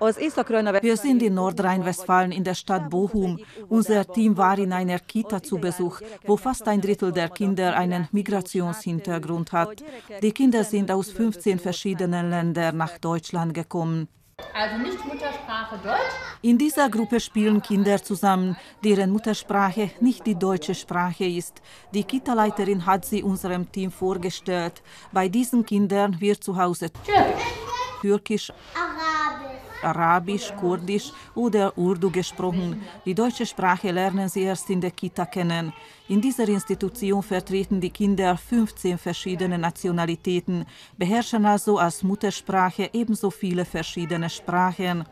Wir sind in Nordrhein-Westfalen in der Stadt Bochum. Unser Team war in einer Kita zu Besuch, wo fast ein Drittel der Kinder einen Migrationshintergrund hat. Die Kinder sind aus 15 verschiedenen Ländern nach Deutschland gekommen. Also nicht Muttersprache Deutsch? In dieser Gruppe spielen Kinder zusammen, deren Muttersprache nicht die deutsche Sprache ist. Die Kita-Leiterin hat sie unserem Team vorgestellt. Bei diesen Kindern wird zu Hause Türkisch, Türkisch Arabisch. Kurdisch oder Urdu gesprochen. Die deutsche Sprache lernen sie erst in der Kita kennen. In dieser Institution vertreten die Kinder 15 verschiedene Nationalitäten, beherrschen also als Muttersprache ebenso viele verschiedene Sprachen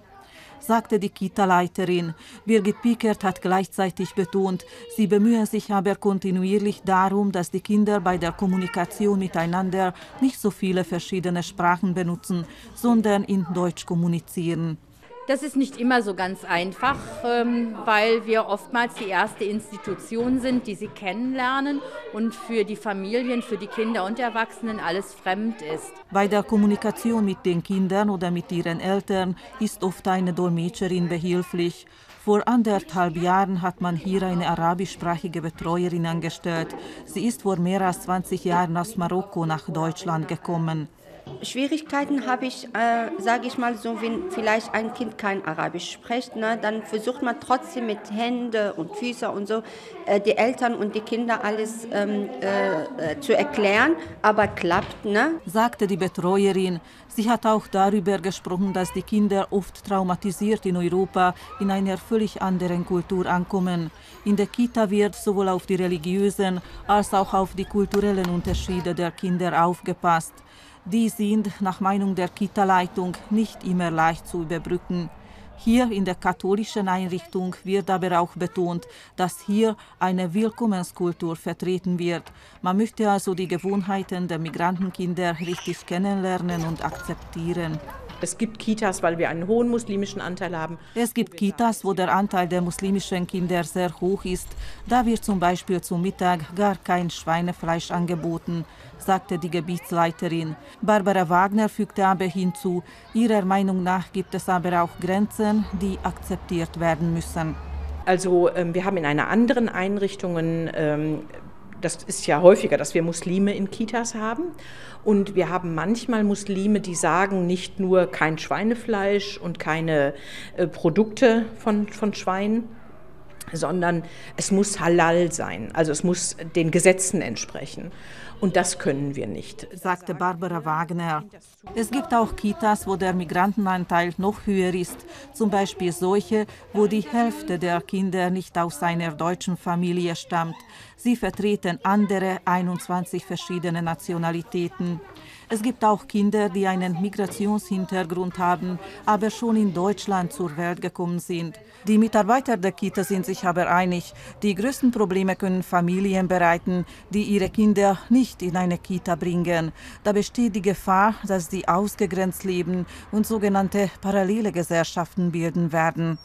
sagte die Kita-Leiterin. Birgit Piekert hat gleichzeitig betont, sie bemühen sich aber kontinuierlich darum, dass die Kinder bei der Kommunikation miteinander nicht so viele verschiedene Sprachen benutzen, sondern in Deutsch kommunizieren. Das ist nicht immer so ganz einfach, ähm, weil wir oftmals die erste Institution sind, die sie kennenlernen und für die Familien, für die Kinder und Erwachsenen alles fremd ist. Bei der Kommunikation mit den Kindern oder mit ihren Eltern ist oft eine Dolmetscherin behilflich. Vor anderthalb Jahren hat man hier eine arabischsprachige Betreuerin angestellt. Sie ist vor mehr als 20 Jahren aus Marokko nach Deutschland gekommen. Schwierigkeiten habe ich, äh, sage ich mal so, wenn vielleicht ein Kind kein Arabisch spricht, ne, dann versucht man trotzdem mit Hände und Füße und so äh, die Eltern und die Kinder alles ähm, äh, äh, zu erklären, aber klappt, ne? Sagte die Betreuerin. Sie hat auch darüber gesprochen, dass die Kinder oft traumatisiert in Europa in einer völlig anderen Kultur ankommen. In der Kita wird sowohl auf die religiösen als auch auf die kulturellen Unterschiede der Kinder aufgepasst. Die sind nach Meinung der Kita-Leitung nicht immer leicht zu überbrücken. Hier in der katholischen Einrichtung wird aber auch betont, dass hier eine Willkommenskultur vertreten wird. Man möchte also die Gewohnheiten der Migrantenkinder richtig kennenlernen und akzeptieren. Es gibt Kitas, weil wir einen hohen muslimischen Anteil haben. Es gibt Kitas, wo der Anteil der muslimischen Kinder sehr hoch ist. Da wird zum Beispiel zum Mittag gar kein Schweinefleisch angeboten, sagte die Gebietsleiterin. Barbara Wagner fügte aber hinzu, ihrer Meinung nach gibt es aber auch Grenzen, die akzeptiert werden müssen. Also ähm, wir haben in einer anderen Einrichtung ähm, das ist ja häufiger, dass wir Muslime in Kitas haben. Und wir haben manchmal Muslime, die sagen nicht nur kein Schweinefleisch und keine äh, Produkte von, von Schweinen, sondern es muss halal sein, also es muss den Gesetzen entsprechen. Und das können wir nicht, sagte Barbara Wagner. Es gibt auch Kitas, wo der Migrantenanteil noch höher ist, zum Beispiel solche, wo die Hälfte der Kinder nicht aus einer deutschen Familie stammt. Sie vertreten andere 21 verschiedene Nationalitäten. Es gibt auch Kinder, die einen Migrationshintergrund haben, aber schon in Deutschland zur Welt gekommen sind. Die Mitarbeiter der Kita sind sich aber einig, die größten Probleme können Familien bereiten, die ihre Kinder nicht in eine Kita bringen. Da besteht die Gefahr, dass sie ausgegrenzt leben und sogenannte parallele Gesellschaften bilden werden.